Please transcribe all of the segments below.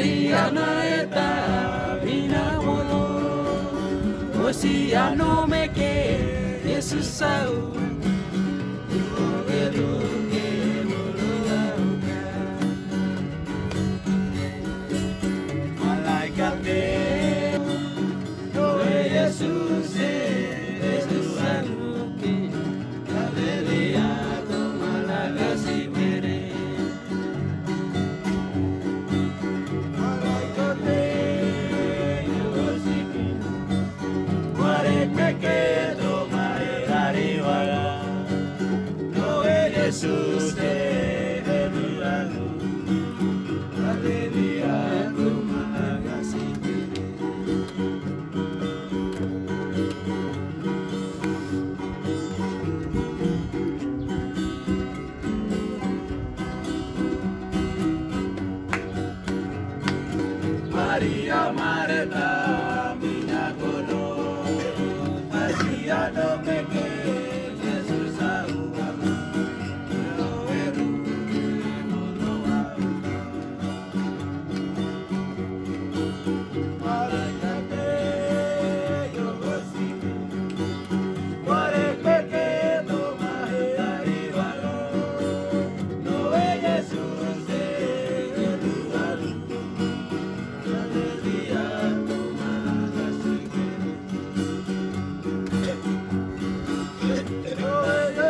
Ariana eta binagolo Osia no meke esu sau Ikogeru Malaikate Doe Jesus Jesus milagro, aleluia, Tomalaga, Simere. Maria Marta,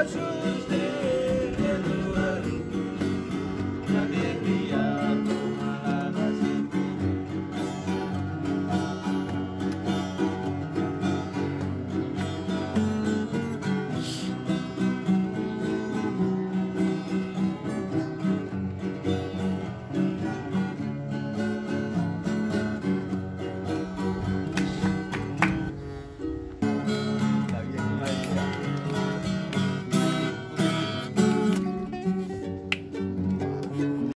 주여